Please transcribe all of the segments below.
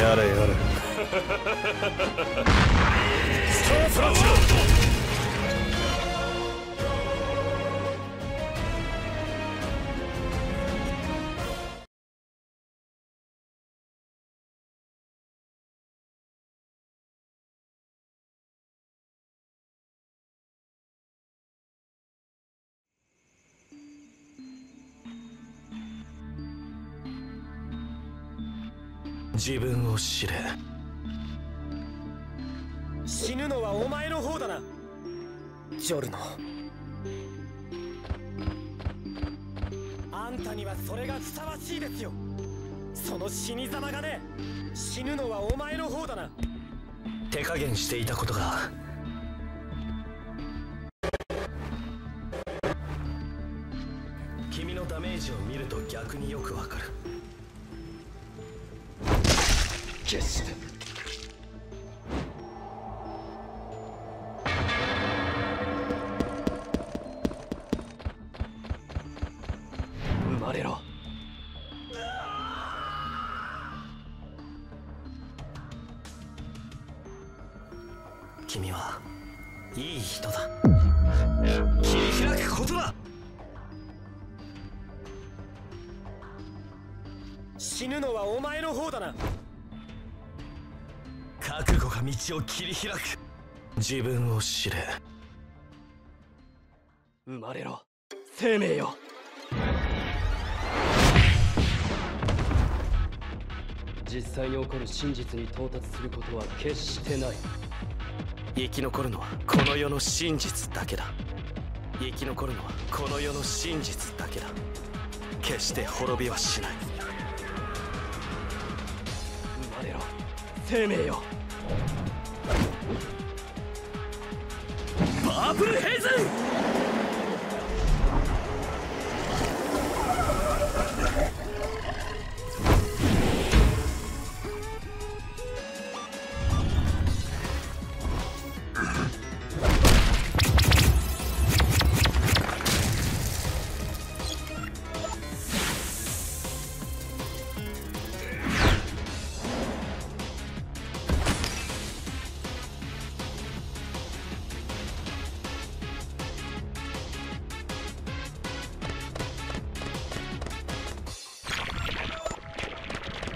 やれやれ。自分を知れ。死ぬのはお前の方だな。ジョルノ。あんたにはそれがふさわしいですよ。その死に様がね死ぬのはお前の方だな。手加減していたことが。君のダメージを見ると逆によくわかる決して生まれろ君はいい人だ切り開くことだ死ぬのはお前の方だな覚悟が道を切り開く。自分を知れ。生まれろ。生命よ。実際に起こる真実に到達することは決してない。生き残るのはこの世の真実だけだ。生き残るのはこの世の真実だけだ。決して滅びはしない。生まれろ。生命よパープルヘイズ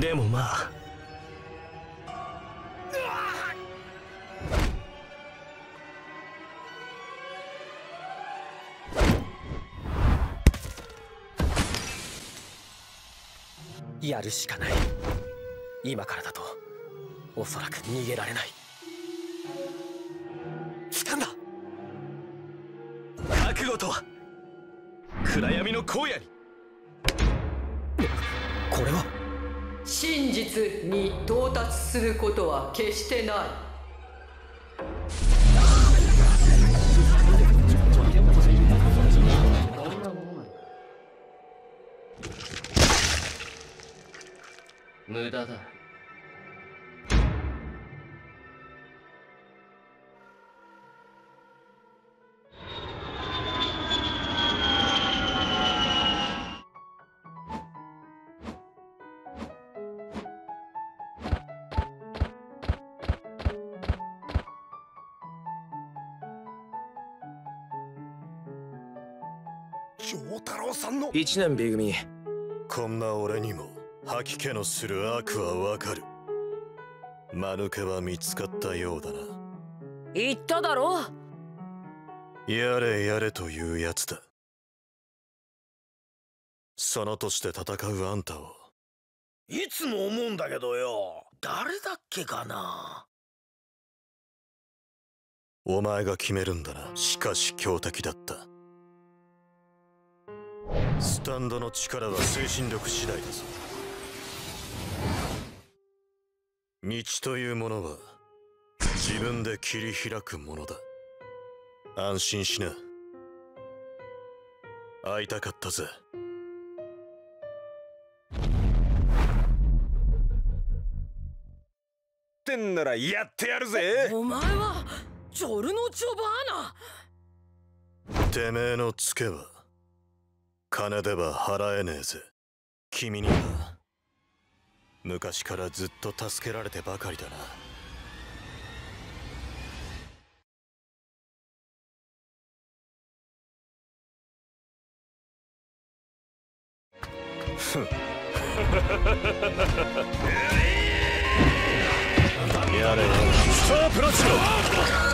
でもまあ。やるしかない。今からだとおそらく逃げられない。掴んだ。覚悟とは暗闇の荒野に。これは真実に到達することは決してない。無駄だ。丈太郎さんの。一年 B 組。こんな俺にも吐き気のする悪はわかる。間抜けは見つかったようだな。言っただろ。やれやれというやつだ。そのとして戦うあんたを。いつも思うんだけどよ。誰だっけかな。お前が決めるんだな。しかし強敵だったスタンドの力は精神力次第だぞ。道というものは自分で切り開くものだ。安心しな。会いたかったぜ。ってんならやってやるぜ。お前はジョルノ・ジョバーナ。てめえのツケは金では払えねえぜ。君には昔からずっと助けられてばかりだな。やれよ。スタープラチナ